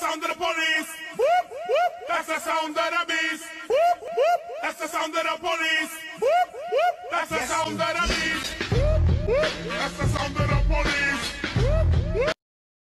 sound of the police. Whoop, whoop. That's the sound of the beast. Whoop, whoop. That's the sound of the police. Whoop, whoop. That's the sound of the beast. Whoop, whoop. That's the sound of the